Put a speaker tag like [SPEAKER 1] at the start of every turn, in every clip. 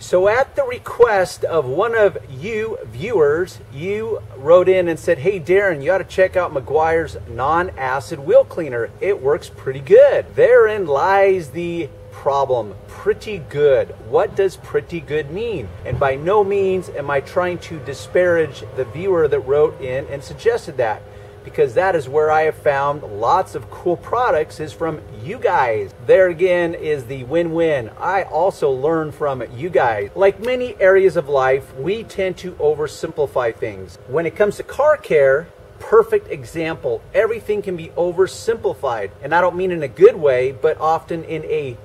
[SPEAKER 1] So, at the request of one of you viewers, you wrote in and said, Hey, Darren, you ought to check out Meguiar's non acid wheel cleaner. It works pretty good. Therein lies the problem. Pretty good. What does pretty good mean? And by no means am I trying to disparage the viewer that wrote in and suggested that because that is where I have found lots of cool products is from you guys. There again is the win-win. I also learn from you guys. Like many areas of life, we tend to oversimplify things. When it comes to car care, perfect example. Everything can be oversimplified. And I don't mean in a good way, but often in a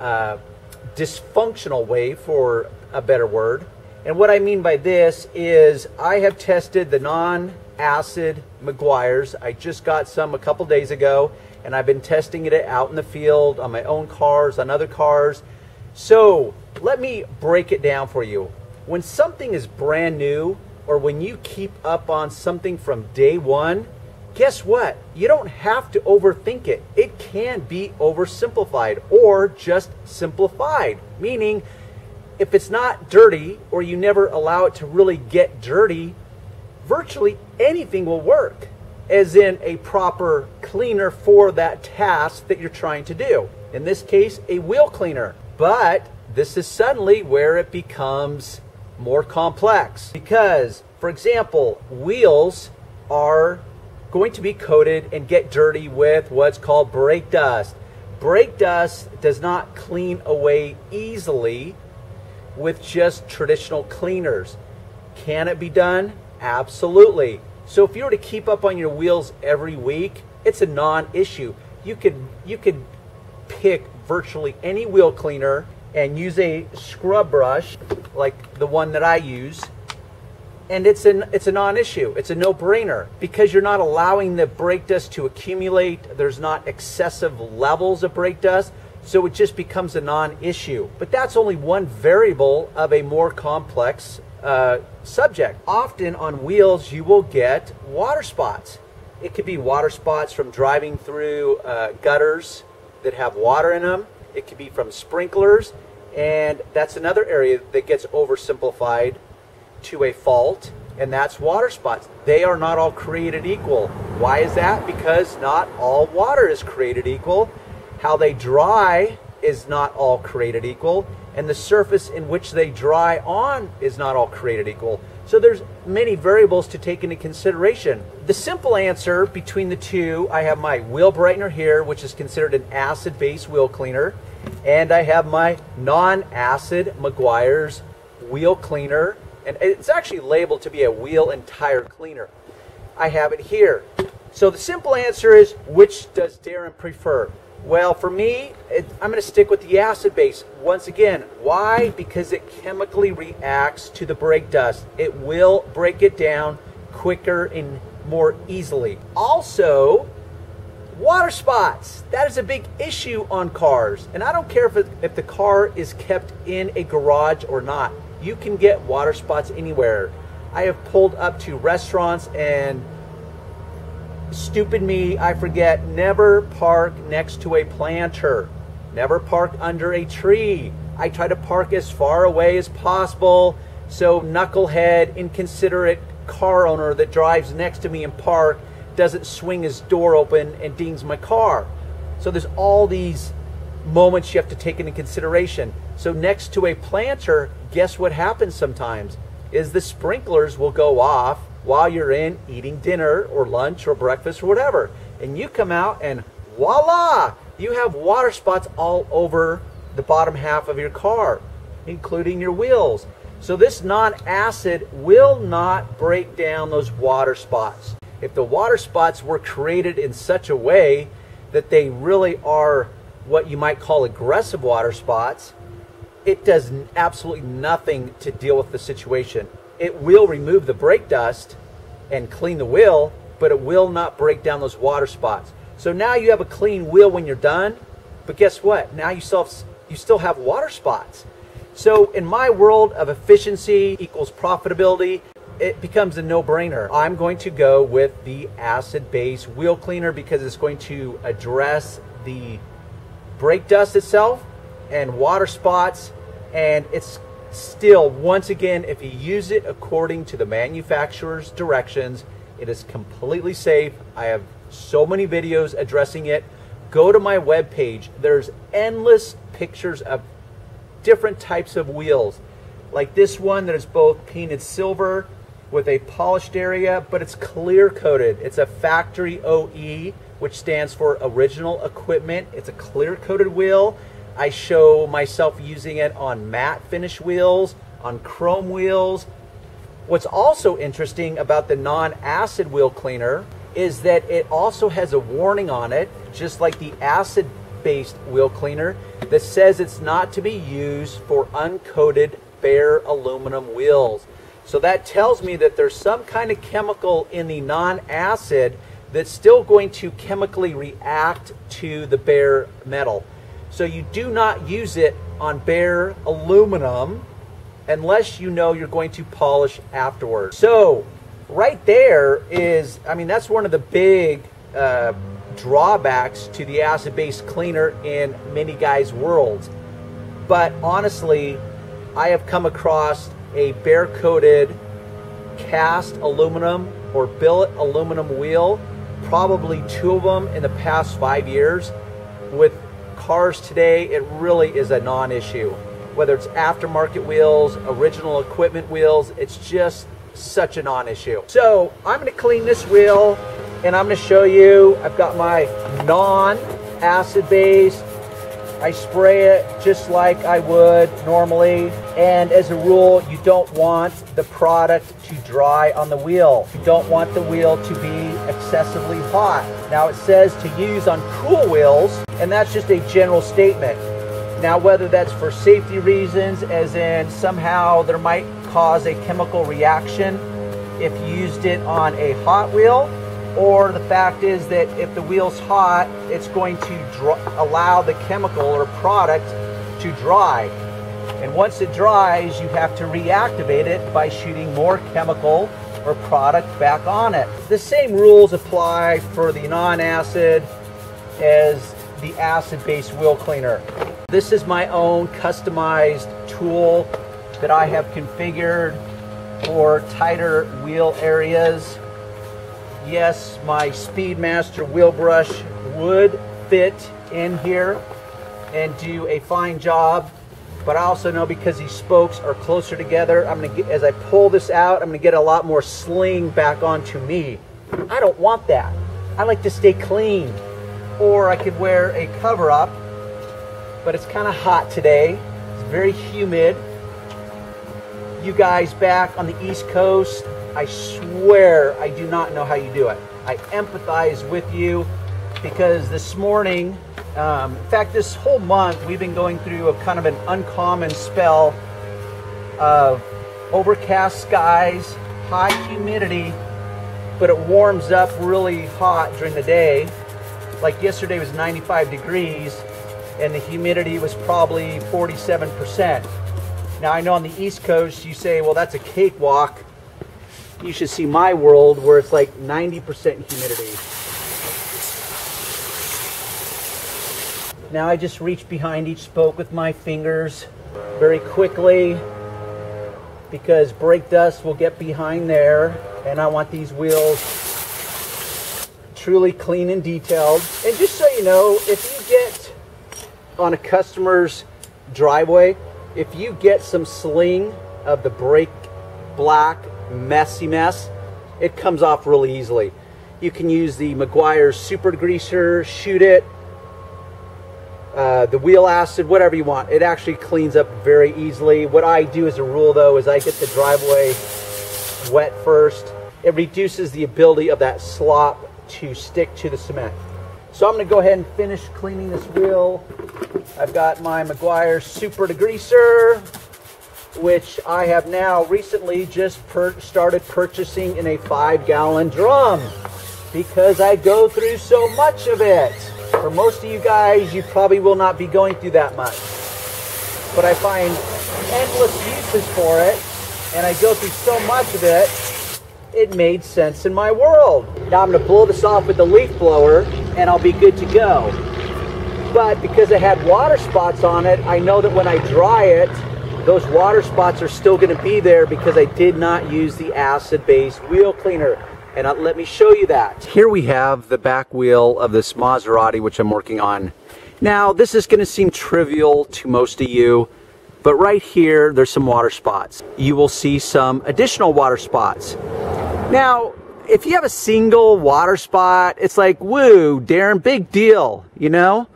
[SPEAKER 1] uh, dysfunctional way, for a better word. And what I mean by this is I have tested the non acid Meguiar's. I just got some a couple days ago, and I've been testing it out in the field on my own cars, on other cars. So let me break it down for you. When something is brand new, or when you keep up on something from day one, guess what? You don't have to overthink it. It can be oversimplified or just simplified, meaning if it's not dirty or you never allow it to really get dirty, virtually anything will work, as in a proper cleaner for that task that you're trying to do. In this case, a wheel cleaner. But this is suddenly where it becomes more complex because, for example, wheels are going to be coated and get dirty with what's called brake dust. Brake dust does not clean away easily with just traditional cleaners. Can it be done? Absolutely. So if you were to keep up on your wheels every week, it's a non-issue. You could you could pick virtually any wheel cleaner and use a scrub brush like the one that I use and it's an it's a non-issue. It's a no-brainer because you're not allowing the brake dust to accumulate. There's not excessive levels of brake dust, so it just becomes a non-issue. But that's only one variable of a more complex uh, subject. Often on wheels, you will get water spots. It could be water spots from driving through uh, gutters that have water in them. It could be from sprinklers, and that's another area that gets oversimplified to a fault, and that's water spots. They are not all created equal. Why is that? Because not all water is created equal. How they dry is not all created equal, and the surface in which they dry on is not all created equal. So there's many variables to take into consideration. The simple answer between the two, I have my wheel brightener here, which is considered an acid-based wheel cleaner, and I have my non-acid Meguiar's wheel cleaner, and it's actually labeled to be a wheel and tire cleaner. I have it here. So the simple answer is, which does Darren prefer? Well, for me, it, I'm going to stick with the acid base. Once again, why? Because it chemically reacts to the brake dust. It will break it down quicker and more easily. Also, water spots. That is a big issue on cars. And I don't care if, it, if the car is kept in a garage or not. You can get water spots anywhere. I have pulled up to restaurants and stupid me, I forget, never park next to a planter. Never park under a tree. I try to park as far away as possible so knucklehead, inconsiderate car owner that drives next to me and park doesn't swing his door open and dings my car. So there's all these moments you have to take into consideration. So next to a planter, guess what happens sometimes? Is the sprinklers will go off while you're in eating dinner or lunch or breakfast or whatever. And you come out and voila, you have water spots all over the bottom half of your car, including your wheels. So this non-acid will not break down those water spots. If the water spots were created in such a way that they really are what you might call aggressive water spots, it does absolutely nothing to deal with the situation it will remove the brake dust and clean the wheel, but it will not break down those water spots. So now you have a clean wheel when you're done, but guess what? Now you still have, you still have water spots. So in my world of efficiency equals profitability, it becomes a no-brainer. I'm going to go with the acid-based wheel cleaner because it's going to address the brake dust itself and water spots and it's still, once again, if you use it according to the manufacturer's directions, it is completely safe. I have so many videos addressing it. Go to my webpage. There's endless pictures of different types of wheels. Like this one that is both painted silver with a polished area, but it's clear coated. It's a factory OE, which stands for original equipment. It's a clear coated wheel. I show myself using it on matte finish wheels, on chrome wheels, What's also interesting about the non-acid wheel cleaner is that it also has a warning on it, just like the acid-based wheel cleaner, that says it's not to be used for uncoated bare aluminum wheels. So that tells me that there's some kind of chemical in the non-acid that's still going to chemically react to the bare metal. So you do not use it on bare aluminum unless you know you're going to polish afterwards. So right there is, I mean, that's one of the big uh, drawbacks to the acid-based cleaner in many guys' worlds. But honestly, I have come across a bare-coated cast aluminum or billet aluminum wheel, probably two of them in the past five years. With cars today, it really is a non-issue whether it's aftermarket wheels, original equipment wheels, it's just such a non-issue. So I'm gonna clean this wheel and I'm gonna show you, I've got my non-acid base. I spray it just like I would normally. And as a rule, you don't want the product to dry on the wheel. You don't want the wheel to be excessively hot. Now it says to use on cool wheels, and that's just a general statement. Now, whether that's for safety reasons, as in somehow there might cause a chemical reaction if you used it on a hot wheel, or the fact is that if the wheel's hot, it's going to allow the chemical or product to dry. And once it dries, you have to reactivate it by shooting more chemical or product back on it. The same rules apply for the non-acid as the acid-based wheel cleaner. This is my own customized tool that I have configured for tighter wheel areas. Yes, my Speedmaster wheel brush would fit in here and do a fine job. But I also know because these spokes are closer together, I'm gonna get, as I pull this out, I'm gonna get a lot more sling back onto me. I don't want that. I like to stay clean. Or I could wear a cover up but it's kind of hot today. It's very humid. You guys back on the East Coast, I swear I do not know how you do it. I empathize with you because this morning, um, in fact, this whole month, we've been going through a kind of an uncommon spell of overcast skies, high humidity, but it warms up really hot during the day. Like yesterday was 95 degrees, and the humidity was probably 47%. Now I know on the East Coast you say, well, that's a cakewalk. You should see my world where it's like 90% humidity. Now I just reach behind each spoke with my fingers very quickly because brake dust will get behind there and I want these wheels truly clean and detailed. And just so you know, if you get on a customer's driveway, if you get some sling of the brake black messy mess, it comes off really easily. You can use the Meguiar's super Greaser, shoot it, uh, the wheel acid, whatever you want. It actually cleans up very easily. What I do as a rule though is I get the driveway wet first. It reduces the ability of that slop to stick to the cement. So I'm going to go ahead and finish cleaning this wheel. I've got my Meguiar Super Degreaser, which I have now recently just per started purchasing in a five gallon drum because I go through so much of it. For most of you guys, you probably will not be going through that much. But I find endless uses for it, and I go through so much of it, it made sense in my world. Now I'm to blow this off with the leaf blower and I'll be good to go. But because it had water spots on it, I know that when I dry it, those water spots are still going to be there because I did not use the acid-based wheel cleaner. And uh, let me show you that. Here we have the back wheel of this Maserati, which I'm working on. Now, this is going to seem trivial to most of you, but right here, there's some water spots. You will see some additional water spots. Now, if you have a single water spot, it's like, woo, Darren, big deal, you know?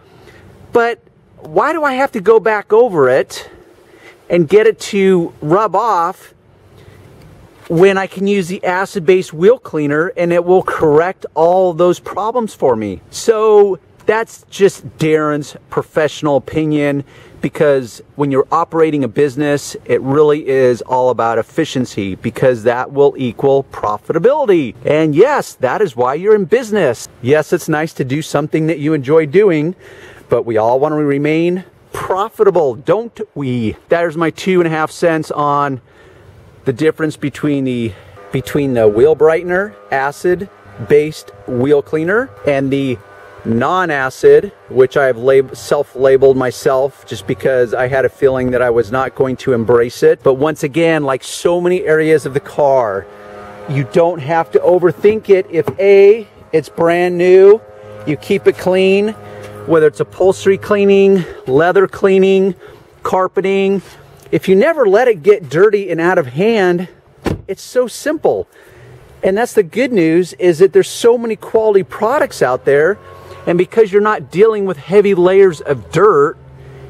[SPEAKER 1] But why do I have to go back over it and get it to rub off when I can use the acid-based wheel cleaner and it will correct all those problems for me? So that's just Darren's professional opinion because when you're operating a business, it really is all about efficiency because that will equal profitability. And yes, that is why you're in business. Yes, it's nice to do something that you enjoy doing, but we all want to remain profitable, don't we? There's my two and a half cents on the difference between the between the wheel brightener acid based wheel cleaner and the non-acid, which I've lab self-labeled myself just because I had a feeling that I was not going to embrace it. But once again, like so many areas of the car, you don't have to overthink it. If A, it's brand new, you keep it clean, whether it's upholstery cleaning, leather cleaning, carpeting, if you never let it get dirty and out of hand, it's so simple. And that's the good news is that there's so many quality products out there and because you're not dealing with heavy layers of dirt,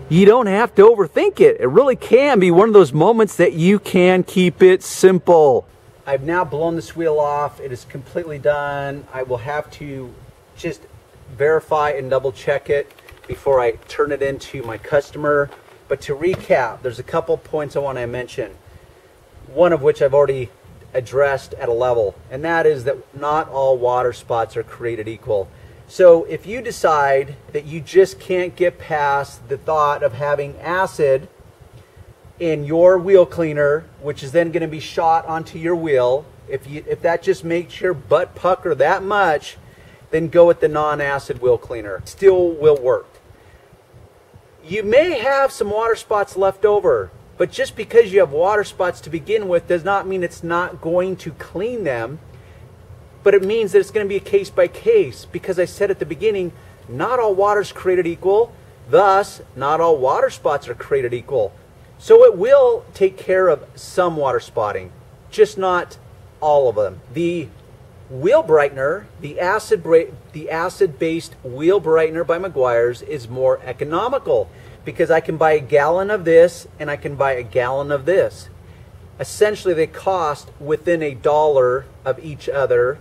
[SPEAKER 1] you don't have to overthink it. It really can be one of those moments that you can keep it simple. I've now blown this wheel off. It is completely done. I will have to just verify and double check it before I turn it into my customer. But to recap, there's a couple points I want to mention. One of which I've already addressed at a level, and that is that not all water spots are created equal. So if you decide that you just can't get past the thought of having acid in your wheel cleaner, which is then going to be shot onto your wheel, if you if that just makes your butt pucker that much, then go with the non-acid wheel cleaner. Still will work. You may have some water spots left over, but just because you have water spots to begin with does not mean it's not going to clean them but it means that it's going to be a case by case because I said at the beginning, not all water is created equal. Thus, not all water spots are created equal. So it will take care of some water spotting, just not all of them. The wheel brightener, the acid the acid-based wheel brightener by Meguiar's is more economical because I can buy a gallon of this and I can buy a gallon of this. Essentially, they cost within a dollar of each other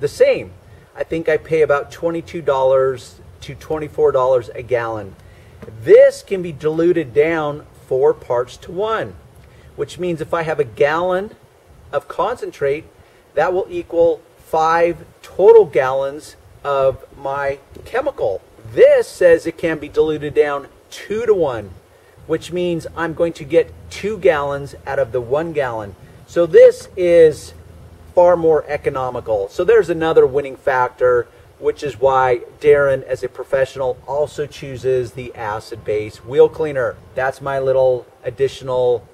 [SPEAKER 1] the same. I think I pay about $22 to $24 a gallon. This can be diluted down four parts to one, which means if I have a gallon of concentrate, that will equal five total gallons of my chemical. This says it can be diluted down two to one, which means I'm going to get two gallons out of the one gallon. So this is far more economical. So there's another winning factor, which is why Darren, as a professional, also chooses the acid base wheel cleaner. That's my little additional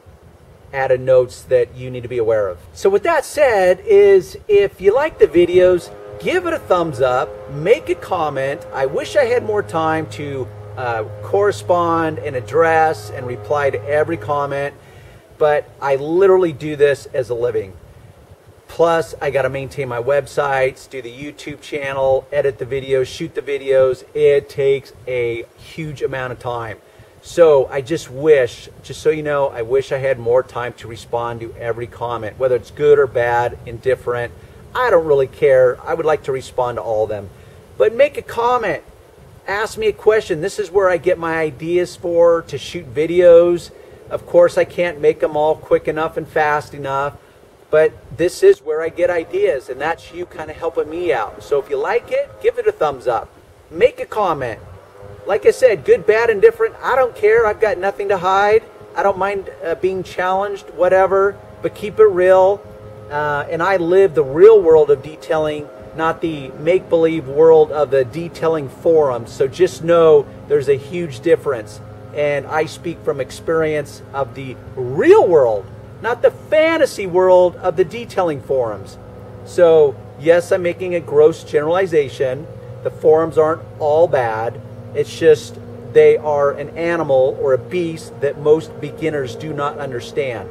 [SPEAKER 1] added notes that you need to be aware of. So with that said, is if you like the videos, give it a thumbs up, make a comment. I wish I had more time to uh, correspond and address and reply to every comment, but I literally do this as a living. Plus, I got to maintain my websites, do the YouTube channel, edit the videos, shoot the videos. It takes a huge amount of time. So I just wish, just so you know, I wish I had more time to respond to every comment, whether it's good or bad, indifferent. I don't really care. I would like to respond to all of them. But make a comment. Ask me a question. This is where I get my ideas for to shoot videos. Of course, I can't make them all quick enough and fast enough. But this is where I get ideas, and that's you kind of helping me out. So if you like it, give it a thumbs up. Make a comment. Like I said, good, bad, and different. I don't care. I've got nothing to hide. I don't mind uh, being challenged, whatever, but keep it real. Uh, and I live the real world of detailing, not the make believe world of the detailing forum. So just know there's a huge difference. and I speak from experience of the real world, not the fantasy world of the detailing forums. So, yes, I'm making a gross generalization. The forums aren't all bad. It's just they are an animal or a beast that most beginners do not understand.